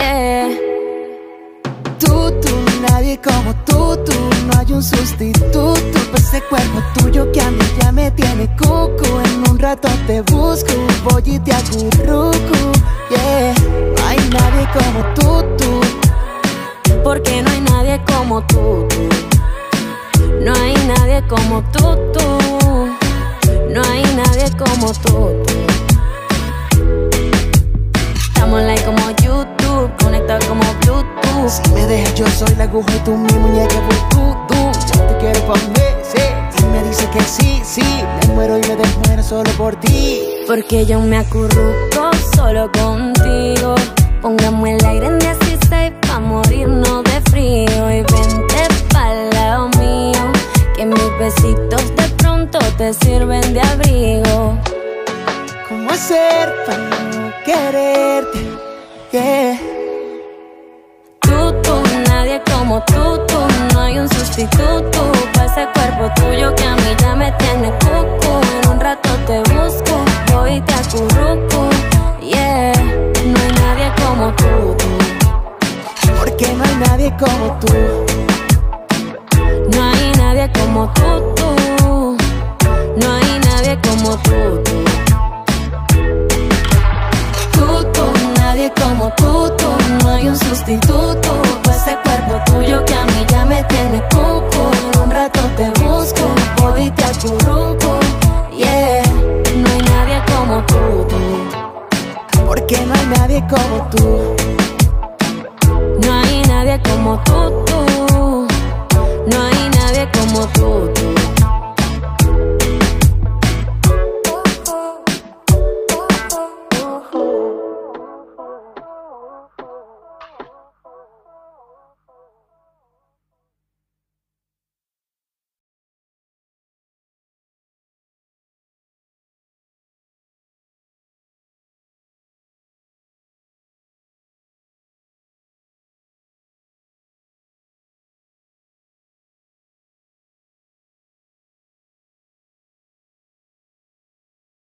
yeah. Tú, tú, nadie como tú, tú, no hay un sustituto para ese cuerpo tuyo que a mí ya me tiene cucu. En un rato te busco, voy y te acurruco, yeah. No hay nadie como tú, tú. Porque no hay nadie como tú, tú. No hay nadie como tú, tú. No hay nadie como tú, tú. Si me dejas, yo soy la aguja y tú mi muñeca por tú, tú. Yo te quiero pa' sí. Y me dice que sí, sí. Me muero y me desmuero solo por ti. Porque yo me acurruco solo contigo. Pongamos el aire en 16 pa' morirnos de frío. Y vente pa'l lado mío. Que mis besitos de pronto te sirven de abrigo. ¿Cómo hacer para no quererte? Yeah. Como tú, tú. No hay un sustituto para ese cuerpo tuyo que a mí ya me tiene cucu. En un rato te busco, voy y te acurruco. Yeah, no hay nadie como tú, tú. Porque no hay nadie como tú. No hay nadie como tú, tú. No hay nadie como tú, tú. Tú, tú, nadie como tú, tú. No hay un sustituto nadie como tú. No hay nadie como tú, tú.